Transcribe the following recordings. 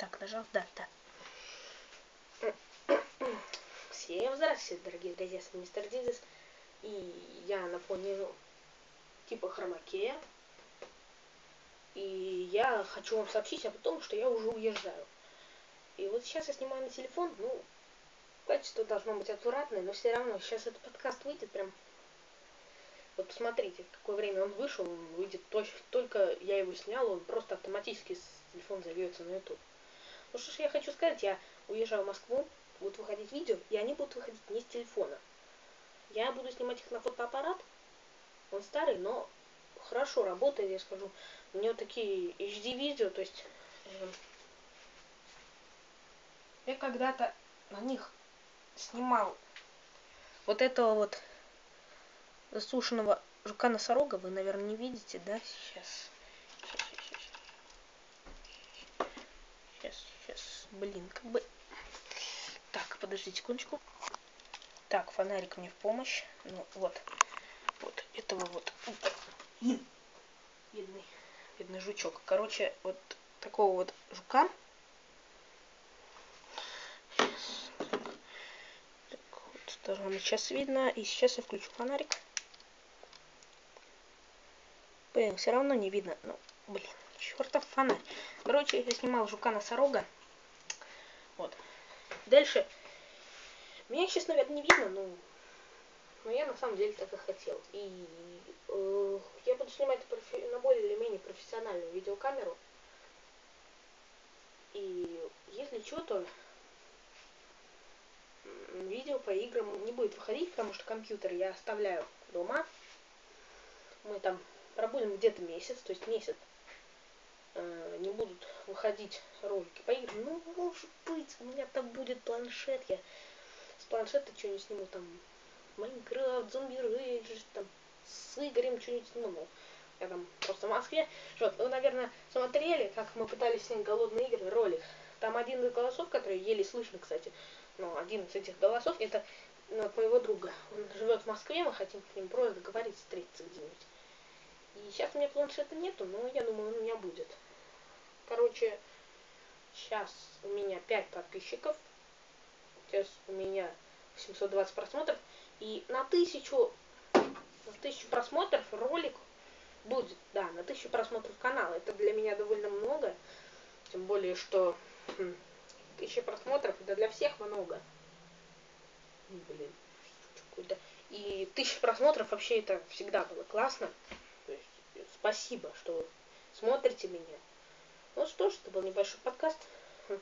Так, нажал, да, да. Всем здравствуйте, дорогие друзья, с вами мистер Дидис. И я на ну, типа хромакея. И я хочу вам сообщить об том, что я уже уезжаю. И вот сейчас я снимаю на телефон, ну, качество должно быть аккуратное, но все равно сейчас этот подкаст выйдет прям... Вот посмотрите, в какое время он вышел, он выйдет точно, только я его снял, он просто автоматически с телефон зальется на YouTube. Ну что ж я хочу сказать, я уезжаю в Москву, будут выходить видео, и они будут выходить не с телефона. Я буду снимать их на фотоаппарат. Он старый, но хорошо работает, я скажу. У него такие HD видео, то есть э, я когда-то на них снимал вот этого вот засушенного жука-носорога, вы, наверное, не видите, да, сейчас. Блин, как бы... Так, подождите секундочку. Так, фонарик мне в помощь. Ну, вот. Вот этого вот. Видный, видный жучок. Короче, вот такого вот жука. Так, вот сторону сейчас видно. И сейчас я включу фонарик. Блин, все равно не видно. Ну, блин, чертов фонарь. Короче, я снимал жука-носорога. Вот. Дальше. Меня сейчас, наверное, не видно, но, но я на самом деле так и хотел. И э, я буду снимать профи на более или менее профессиональную видеокамеру. И если что, то видео по играм не будет выходить, потому что компьютер я оставляю дома. Мы там пробудем где-то месяц, то есть месяц э, не будут выходить ролики по играм. Ну, может быть, у меня там будет планшет. Я с планшета что-нибудь сниму там. Майнкрафт, зомби рейдж, там с Игорем что-нибудь сниму. Ну, я там просто в Москве. Вот, вы, наверное, смотрели, как мы пытались снять голодные игры, ролик. Там один из голосов, который еле слышно, кстати, но один из этих голосов, это ну, от моего друга. Он живет в Москве, мы хотим с ним просто договориться, встретиться где-нибудь. И сейчас у меня планшета нету, но я думаю, он у меня будет. Короче, сейчас у меня 5 подписчиков. Сейчас у меня 720 просмотров. И на тысячу, на тысячу просмотров ролик будет. Да, на тысячу просмотров канала. Это для меня довольно много. Тем более, что хм, тысяча просмотров это для всех много. Блин. И тысяча просмотров вообще это всегда было классно. Спасибо, что смотрите меня. Ну что ж, это был небольшой подкаст. Хм,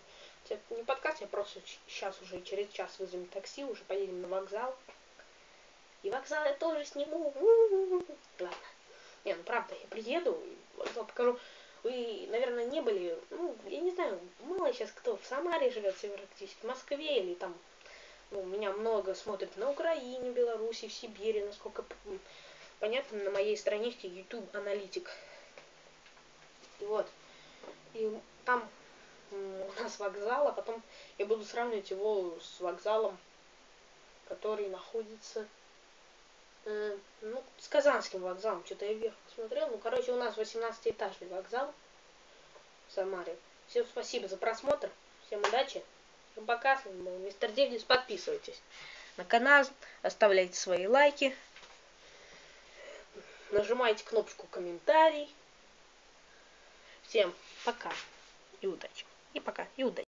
не подкаст, я просто сейчас уже через час вызовем такси, уже поедем на вокзал. И вокзал я тоже сниму. Ладно. Не, ну правда, я приеду, вокзал покажу. Вы, наверное, не были, ну, я не знаю, мало сейчас кто в Самаре живет, практически, в Москве или там, ну, меня много смотрят на Украине, Беларуси, в Сибири, насколько понятно, на моей страничке YouTube аналитик. И вот. И там у нас вокзал, а потом я буду сравнивать его с вокзалом, который находится, э, ну, с Казанским вокзалом. Что-то я вверх посмотрел. Ну, короче, у нас 18-этажный вокзал в Самаре. Всем спасибо за просмотр. Всем удачи. Всем пока. Мистер Девнис. Подписывайтесь на канал, оставляйте свои лайки нажимайте кнопочку комментарий. Всем пока и удачи. И пока и удачи.